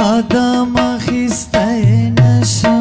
قدم اخیسته نشم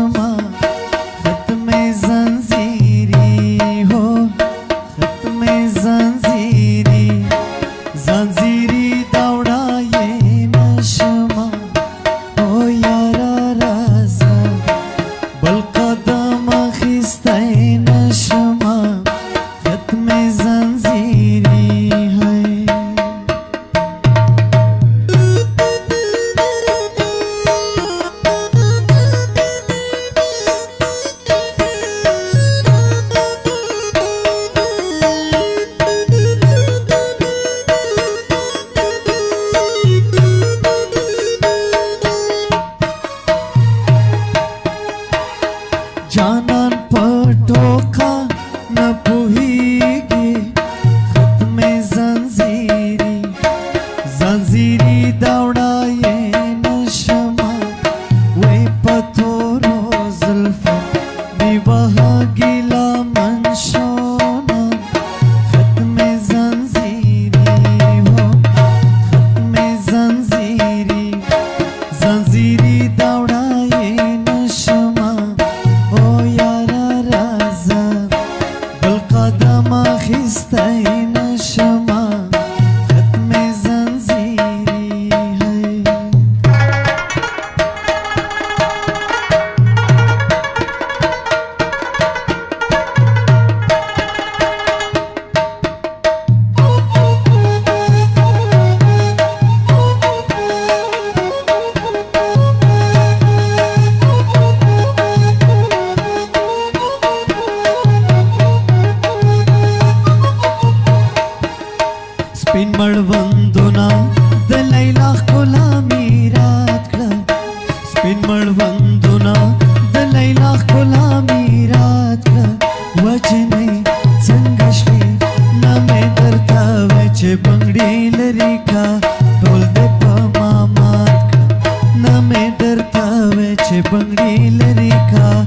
આવે છે બંગડી લરીકા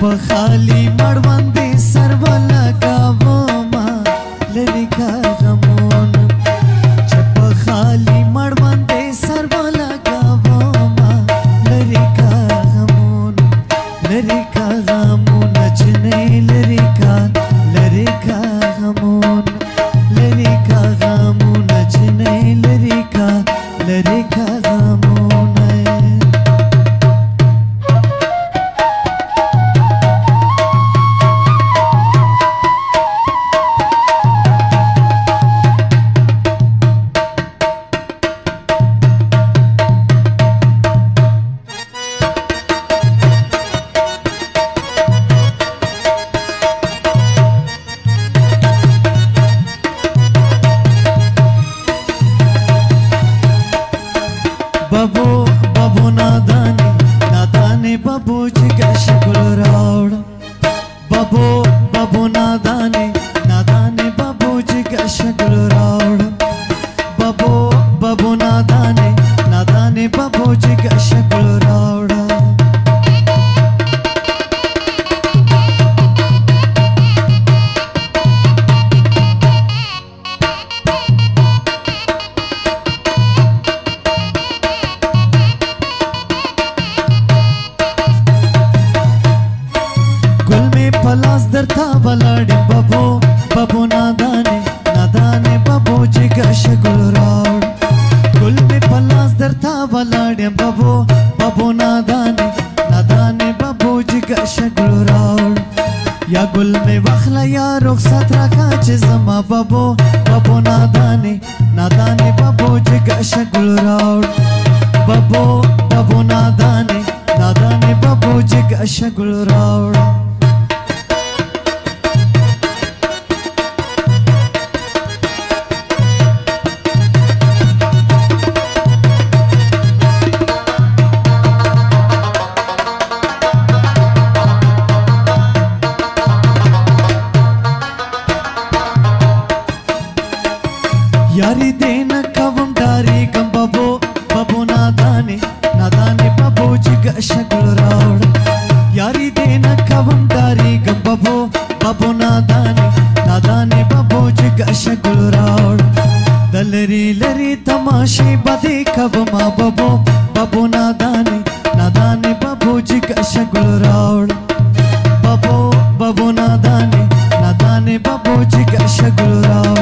په خالی مړوندې سر ولګاو ما لری کا غمون چې په خالی مړوندې سر ولګاو ما لری کا غمون لری کا బాబో బాబో నాదాని నాదాని బాబో చికాశకులు రావడం బాబో బాబో నాదాని چې زما بابو بابو نادانې نادانې بابو جګه شګل راوړ بابو بابو نادانې نادانې بابو جګه شګل راوړ కవందారి గబ్బబో బబో నాదాని నాదాని బబో జగశకులు రావుడు దలరి లరి తమాషే బదే కవమా బబో బబో నాదాని నాదాని బబో జగశకులు రావుడు బబో బబో నాదాని నాదాని బబో జగశకులు రావుడు